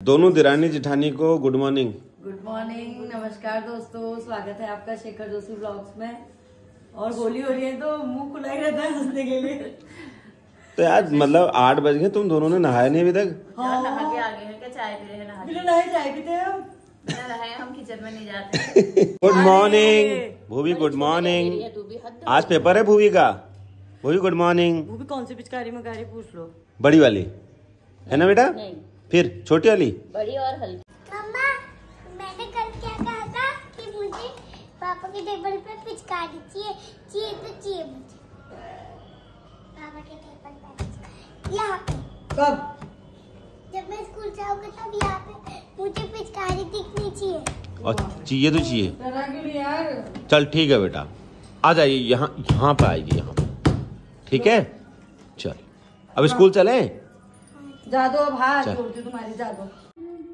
दोनों दिरानी जिठानी को good morning good morning नमस्कार दोस्तों स्वागत है आपका शेखर जोशी ब्लॉग्स में। और होली हो रही है तो मुँह खुला ही रहता है हंसने के लिए। तो यार मतलब आठ बज गए तुम दोनों ने नहाया नहीं अभी तक? हाँ। नहा के आगे हैं क्या? चाय पी रहे हैं नहा बिना नहाए चाय पीते हैं हम। हम किचन में नहीं जाते। Good morning Bhuvi good morning आज पेपर है भूवी का? भूवी गुड मॉर्निंग वो कौन सी पिचकारी में कारी पूछ लो। बड़ी वाली। है ना बेटा? नहीं। फिर छोटी वाली। बड़ी और हल्की। मम्मा मैंने कल क्या कहा था कि मुझे पापा के टेबल पे पिचकारी चाहिए। चाहिए तो चाहिए मुझे। पापा के टेबल पे यहाँ पे। कब? जब मैं स्कूल तब यहाँ पे मुझे पिचकारी दिखनी चाहिए। और चाहिए तो चाहिए। चल ठीक है बेटा। आ जाइए यहाँ यहाँ पे आएगी यहाँ पे। ठीक है? चल। अब स्कूल चले? जा दो अब हाथ जोड़ती हूँ तुम्हारी जा दो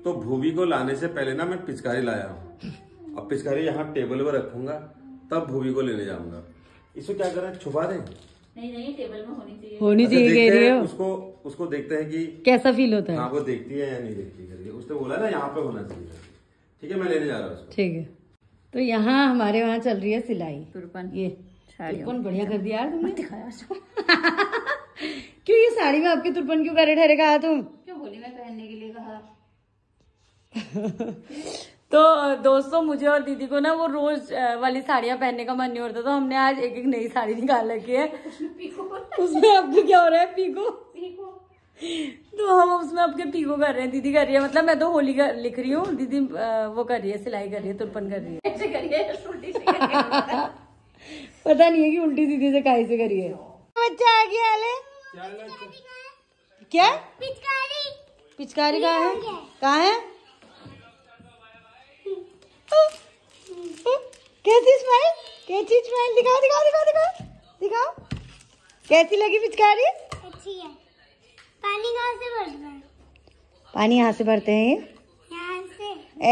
तो भूवी को लाने से पहले ना मैं पिचकारी लाया हूँ। अब पिचकारी यहाँ टेबल पर रखूँगा तब भूवी को लेने जाऊँगा। इसको क्या करें? छुपा दें? नहीं नहीं टेबल में होनी चाहिए। होनी अच्छा, देखते हैं, उसको उसको देखते हैं कि कैसा फील होता हाँ। वो देखती है या नहीं देखती करके उसने बोला ना यहाँ पे होना चाहिए। ठीक है मैं लेने जा रहा हूँ ठीक है। तो यहाँ हमारे वहाँ चल रही है सिलाई। तुरपन। ये तुरपन बढ़िया कर दिया यार तुमने। क्यों ये साड़ी में आपके तुरपन क्यों करे ठहरे कहा तुम? क्यों होली में पहनने के लिए कहा? तो दोस्तों मुझे और दीदी को ना वो रोज वाली साड़ियाँ पहनने का मन नहीं होता तो हमने आज एक एक नई साड़ी निकाल रखी है। उसमें आपके क्या हो रहा है? पीको तो हम उसमें आपके पीको कर रहे हैं दीदी कर रही है। मतलब मैं तो होली का लिख रही हूँ दीदी वो कर रही है सिलाई कर रही है तुरपन कर रही है। करिए पता नहीं है कि उल्टी सीधी से काहे से करी है। बच्चा आ गया क्या पिचकारी पिचकारी। कहाँ है? कहाँ है? कैसी स्माइल कैसी स्माइल दिखाओ दिखाओ दिखाओ दिखाओ दिखाओ। कैसी लगी पिचकारी? अच्छी है। पानी कहाँ से भरना है? पानी यहाँ से भरते हैं ये।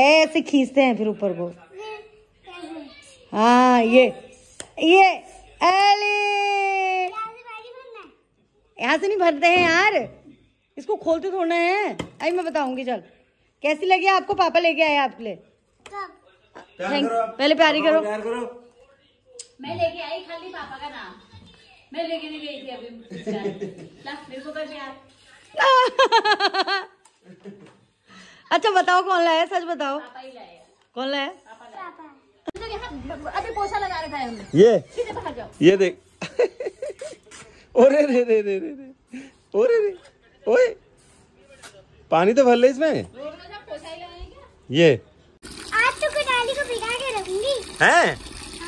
ऐसे खींचते हैं फिर ऊपर को। हाँ ये ये अले यहाँ से पानी भरना है यहाँ से नहीं भरते हैं यार। इसको खोलते थोड़ा है। अभी मैं बताऊँगी चल। कैसी लगी आपको? पापा लेके आए आपके लिए। थैंक पहले प्यारी करो। मैं लेके आई खाली पापा का नाम। मैं लेके नहीं गई थी अभी। मेरे को कर प्यार। अच्छा बताओ कौन लाया सच बताओ। पापा ही लाए कौन लाया पापा तो अभी पोछा लगा रखा है हमने। ये। सीधे बाहर जाओ। ये देख। ओरे रे रे रे रे रे। ओरे रे। ओए। पानी तो भर ले इसमें। ये। आज तो कुटाली को भिगा के रखूँगी हैं?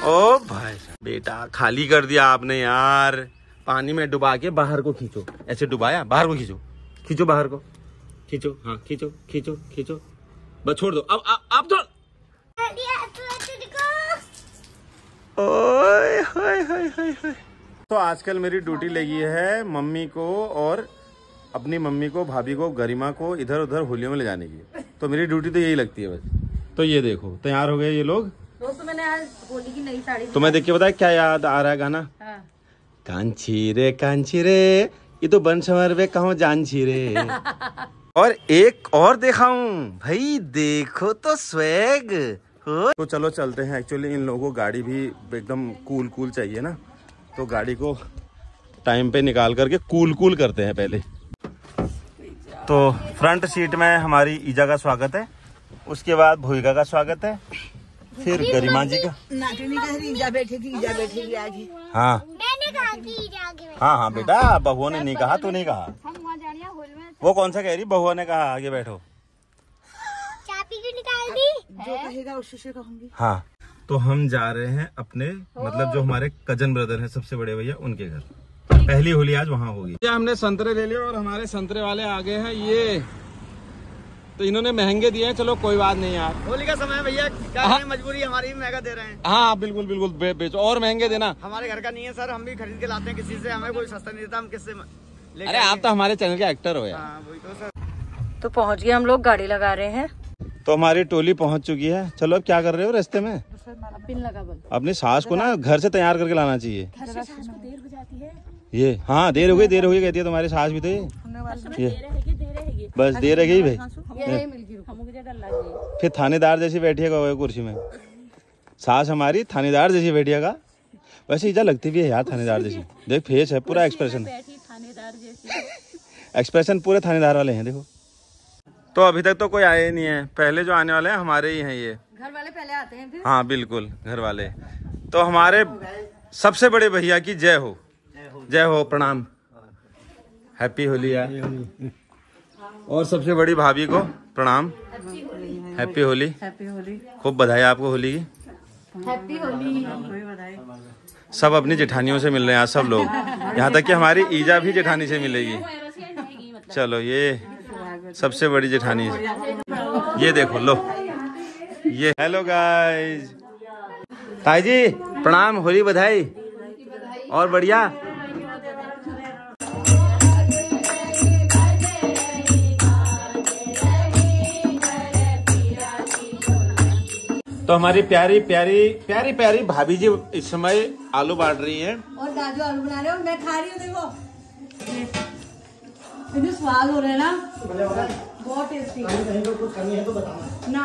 ओ भाई बेटा खाली कर दिया आपने यार। पानी में डुबा के बाहर को खींचो। ऐसे डुबाया बाहर को खींचो। खींचो बाहर को। खींचो हाँ खींचो खींचो खींचो। बस छोड़ दो। अब छोड़। तो ओए हाय हाय हाय हाय। तो आजकल मेरी ड्यूटी लगी है मम्मी को और अपनी मम्मी को भाभी को गरिमा को इधर उधर होलियों में ले जाने की तो मेरी ड्यूटी तो यही लगती है बस। तो ये देखो तैयार हो गए ये लोग? दोस्तों मैंने आज होली की नई साड़ी तो मैं देख के बताया क्या याद आ रहा है गाना? हाँ। कांची रे कांची रे ये तो बन समर वे कहो जानची रे और एक और दिखाऊँ भाई देखो तो स्वेग। हो तो चलो चलते हैं एक्चुअली इन लोगों को गाड़ी भी एकदम कूल कूल चाहिए ना। तो गाड़ी को टाइम पे निकाल करके कूल कूल करते हैं पहले। तो फ्रंट सीट में हमारी ईजा का स्वागत है। उसके बाद भूमिका का स्वागत है। फिर गरिमा जी का। हाँ। मैंने कहा कि जाके बैठ। हाँ हाँ बेटा बहुओं ने नहीं कहा तू नहीं कहा। हम वहाँ जा रहे हैं होल में। वो कौन सा कह रही? बहुआ ने कहा आगे बैठो। चाबी क्यों निकाल दी? हाँ। तो हम जा रहे हैं अपने मतलब जो हमारे कज़न ब्रदर हैं सबसे बड़े भैया उनके घर। पहली होली आज वहाँ होगी। हमने संतरे ले लिए और हमारे संतरे वाले आगे हैं ये। तो इन्होंने महँगे दिए हैं चलो कोई बात नहीं यार। होली का समय भैया क्या करें मजबूरी हमारी भी महँगा दे रहे हैं। हाँ बिल्कुल बिल्कुल बे, बेचो और महँगे देना। हमारे घर का नहीं है सर हम भी खरीद के लाते हैं किसी से हमें कोई सस्ता नहीं देता हम किससे लेके अरे आप तो हमारे चैनल के एक्टर हो यार। हाँ तो सर। तो पहुँच गए हम लोग गाड़ी लगा रहे हैं। तो हमारी टोली पहुँच चुकी है। चलो अब क्या कर रहे हो रास्ते में? अपनी सास को ना घर से तैयार करके लाना चाहिए। ये हाँ देर हो गई देर हो गई कहती है तुम्हारी सास भी तो ये। ये। बस दे रही भाई। ये। मिलकी हमको ज़्यादा लगे फिर थानेदार जैसी बैठिएगा वो कुर्सी में। सास हमारी थानेदार जैसी बैठिएगा वैसे ईजा लगती भी है यार थानेदार जैसी। देख फेस है पूरा एक्सप्रेशन बैठी एक्सप्रेशन पूरे थानेदार वाले हैं देखो। तो अभी तक तो कोई आए ही नहीं है। पहले जो आने वाले हैं हमारे ही हैं ये। घर वाले पहले आते हैं फिर? हाँ बिल्कुल घर वाले तो हमारे सबसे बड़े भैया की जय हो। जय हो। प्रणाम। हैप्पी होली यार। और सबसे बड़ी भाभी को प्रणाम। हैप्पी होली हैप्पी होली खूब बधाई आपको होली की। हैप्पी होली सब अपनी जेठानियों से मिल रहे हैं आज सब लोग। यहाँ तक कि हमारी ईजा भी जेठानी से मिलेगी। चलो ये सबसे बड़ी जेठानी। ये देखो लो। ये। हेलो गाइस ताई जी प्रणाम होली बधाई। और बढ़िया। तो हमारी प्यारी प्यारी प्यारी प्यारी भाभी जी इस समय आलू बांट रही हैं। और दादू आलू बना रहे हो मैं खा रही हूँ देखो। स्वाद हो रहे हैं ना। बहुत टेस्टी है तो बताना। ना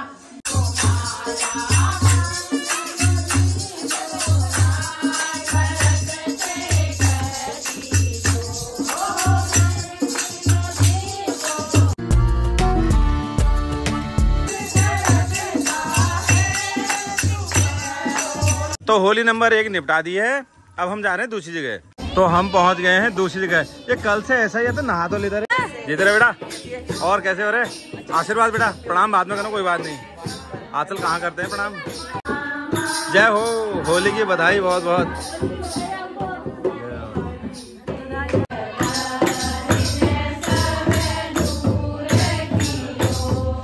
तो होली नंबर एक निपटा दी है। अब हम जा रहे हैं दूसरी जगह। तो हम पहुँच गए हैं दूसरी जगह। ये कल से ऐसा ही है तो नहा तो लेते रहे। जीते रहे बेटा, और कैसे हो रहे आशीर्वाद बेटा, प्रणाम बाद में करना कोई बात नहीं। आचल कहाँ करते हैं प्रणाम? जय हो होली की बधाई बहुत बहुत।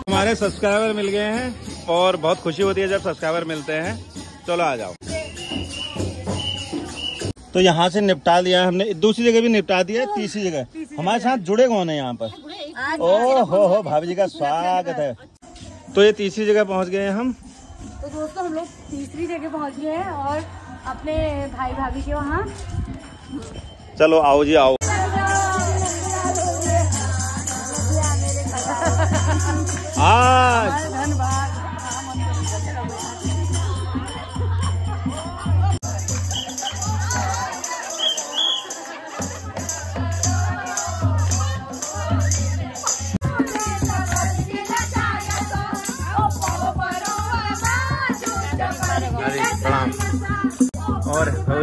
हमारे सब्सक्राइबर मिल गए हैं और बहुत खुशी होती है जब सब्सक्राइबर मिलते हैं। चलो आ जाओ। तो यहाँ से निपटा दिया हमने। दूसरी जगह भी निपटा दिया तीसरी जगह। हमारे साथ जुड़े कौन है यहाँ पर? ओ हो हो भाभी जी का स्वागत है। तो ये तीसरी जगह पहुँच गए हैं हम। तो दोस्तों हम लोग तीसरी जगह पहुँच गए हैं और अपने भाई भाभी के वहाँ। चलो आओ जी आओ। आज।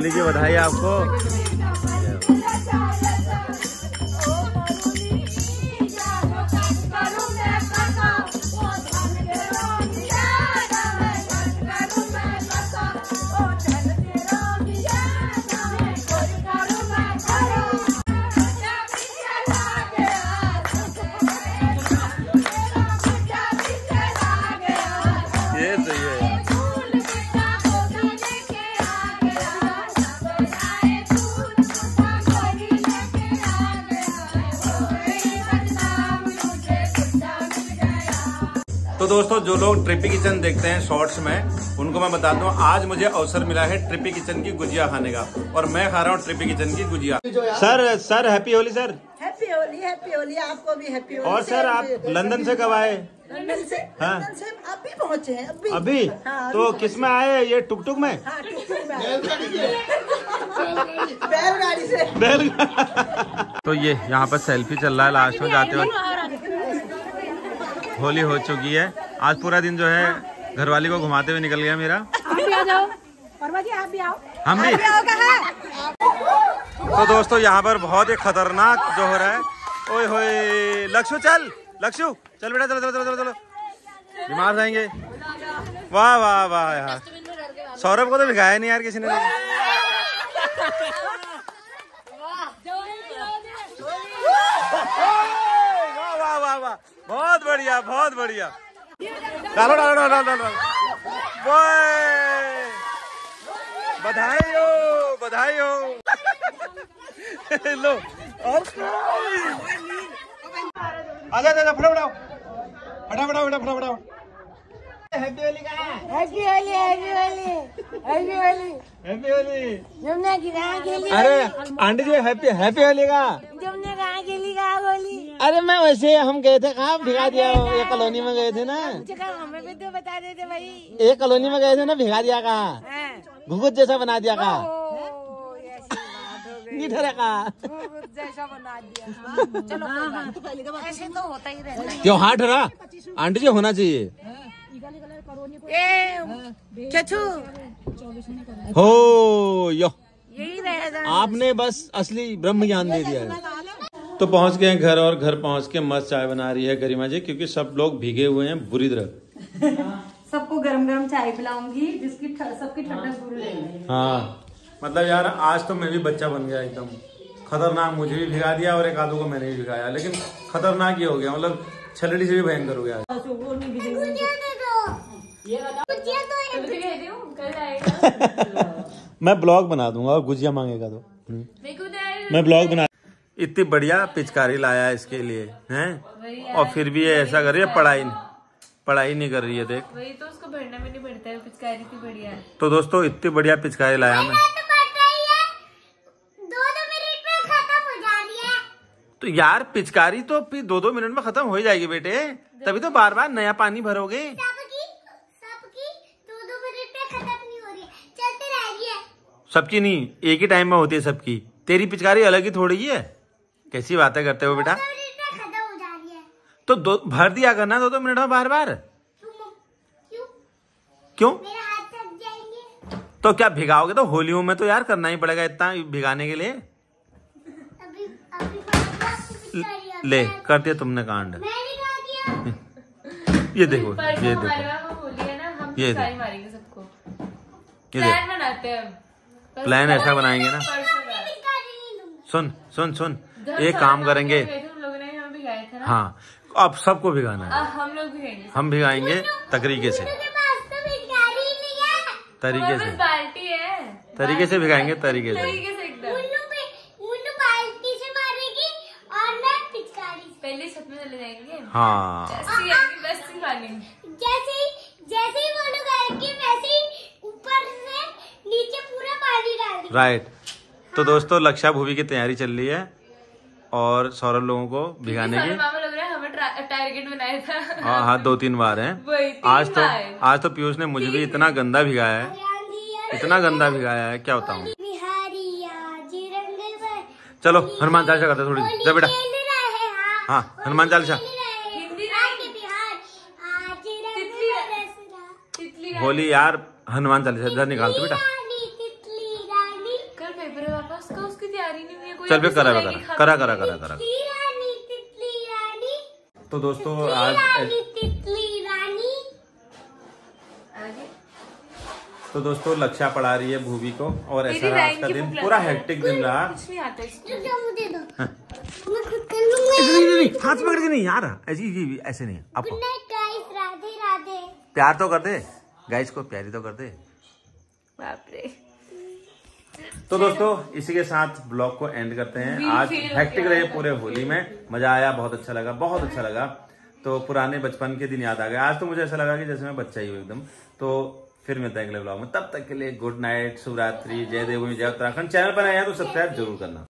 होली की बधाई आपको। दोस्तों जो लोग ट्रिपी किचन देखते हैं शॉर्ट्स में उनको मैं बता दूँ आज मुझे अवसर मिला है ट्रिपी किचन की गुजिया खाने का। और मैं खा रहा हूँ ट्रिपी किचन की gujiya. Sir sir happy Holi sir. Happy Holi happy Holi आपको भी हैप्पी होली और सर आप लंदन से कब आए? लंदन से हाँ। लंदन से अभी पहुँचे हैं अभी। अभी? हाँ, तो किसमें आए? ये टुक टुक में? हाँ टुकटुक में आए। बैलगाड़ी से। बैल तो ये यहाँ पर सेल्फी चल रहा है लास्ट में जाते वक्त। होली हो चुकी है। आज पूरा दिन जो है घरवाली को घुमाते हुए निकल गया मेरा। आप भी आ जाओ। वर्मा जी आप भी आओ। हम भी। तो दोस्तों यहाँ पर बहुत ही खतरनाक जो हो रहा है। ओए होए लक्षु चल। लक्षु चल बेटा चलो चलो चलो चलो। चलो बीमार जाएँगे वाह वाह वाह यार। सौरभ को तो भिगाया नहीं यार किसी ने। वाह वाह वाह वाह। बहुत बढ़िया बहुत बढ़िया। डालो डालो डालो डालो डालो। बधाई हो बधाई हो लो और आजा आजा हैप्पी होली का happy Holi happy Holi happy Holi happy Holi Jamuna की कहाँ गेली अरे aunty ji happy happy Holi का। जमुना अरे मैं वैसे हम गए थे कहाँ? भिगा दिया एक कॉलोनी में गए थे ना। हमें भी तो बता देते भाई। एक कॉलोनी में गए थे ना भिगा दिया कहा? हैं? घुघुत जैसा बना दिया कहा? हो हाँ, तो होता ही रहता है। क्यों हाँ ठहरा आंटी जी होना चाहिए। हो यो। यही आपने बस असली ब्रह्म ज्ञान दे दिया है। तो पहुँच गए घर और घर पहुँच के मस्त चाय बना रही है गरिमा जी क्योंकि सब लोग भीगे हुए हैं बुरी तरह। सबको गरम गरम चाय पिलाऊँगी जिसकी सबकी ठंडक दूर रहेगी हाँ। मतलब यार आज तो मैं भी बच्चा बन गया एकदम। खतरनाक मुझे भी भिगा दिया और एक आदू को मैंने भी भिगाया लेकिन खतरनाक ये हो गया मतलब छलड़ी से भी भयंकर हो गया। दो गुजिया तो मैं ब्लॉग बना दूँगा और गुजिया मांगेगा तो। हम्म। मैं ब्लॉग बना इतनी बढ़िया पिचकारी लाया है इसके लिए हैं? और फिर भी ये ऐसा कर रही है पढ़ाई पढ़ाई नहीं कर रही है देख। वही तो उसको भरना भी नहीं पड़ता है पिचकारी की बढ़िया तो दोस्तों इतनी बढ़िया पिचकारी लाया मैं। तो बढ़ रही है। दो दो मिनट में खत्म हो जा रही है। तो यार पिचकारी तो फिर दो दो मिनट में खत्म हो ही जाएगी बेटे। तभी तो बार बार नया पानी भरोगे। सबकी सबकी दो दो मिनट में खत्म नहीं हो रही है। चलते रह रही है सबकी नहीं एक ही टाइम में होती है सबकी। तेरी पिचकारी अलग ही थोड़ी ही है। कैसी बातें करते हो बेटा? है। तो दो भर दिया करना दो दो मिनट में बार बार क्यों क्यों? क्यों? मेरे हाथ थक जाएँगे। तो क्या भिगाओगे? तो होलियों में तो यार करना ही पड़ेगा इतना भिगाने के लिए। अभी अभी है। ले कर दिया तुमने कांड। मैंने ये देखो ये देखो। है ये देखो। ये देखो। बनाते हैं अब। प्लान ऐसा बनाएँगे ना। सुन सुन सुन। एक काम करेंगे। हाँ अब सबको भिगाना है। हम लोग भिगाएँगे हम तरीके से। तो पिचकारी ही नहीं है। तरीके से। तरीके से भिगाएँगे तरीके से तरीके से। एकदम। मुन्नू पे मुन्नू बाल्टी से मारेगी और मैं पिचकारी से। पहले छत में चले जाएँगे। हाँ। ऐसी आएगी बस सिखा लेंगे जैसे जैसे ही वो लोग आएँगे वैसे ही ऊपर से नीचे पूरा पानी डाल राइट तो दोस्तों लक्षा भूमि की तैयारी चल रही है। और सौरभ लोगों को भिगाने की। मामा लग रहा है हमें ट्रा- टारगेट बनाया था। हाँ हाँ दो तीन बार हैं। आज तो आज तो पीयूष ने मुझे भी इतना गंदा भिगाया है। इतना गंदा भिगाया है क्या बताऊँ? बिहारी आज रंग भर। चलो हनुमान चालीसा करते थोड़ी जा बेटा। हाँ हाँ, हनुमान चालीसा। होली यार हनुमान चालीसा इधर निकालते बेटा। चल अभी करा करा करा। करा करा करा तितली रानी तितली रानी। तो दोस्तों आज तितली रानी। आगे। तो दोस्तों लक्षा पढ़ा रही है भूवी को और ऐसा रहा आज का दिन पूरा हेक्टिक दिन रहा। नहीं आता इसको रुक जाओ मुझे दो। हाँ। मैं खुद कर लूँगा। नहीं, नहीं, नहीं, हाथ पकड़ के नहीं यार ऐसी ऐसे नहीं अब good night guys Radhe Radhe. प्यार तो कर दे। गाइस को प्यारी तो कर दे। बाप रे। तो दोस्तों इसी के साथ ब्लॉग को एंड करते हैं। आज हेक्टिक रहे पूरे होली में। मज़ा आया बहुत अच्छा लगा बहुत अच्छा लगा। तो पुराने बचपन के दिन याद आ गए। आज तो मुझे ऐसा लगा कि जैसे मैं बच्चा ही हूँ एकदम। तो फिर मिलते हैं अगले ब्लॉग में। तब तक के लिए गुड नाइट शुभरात्रि जय देवी जय उत्तराखंड। चैनल पर आए हैं तो सब्सक्राइब ज़रूर करना।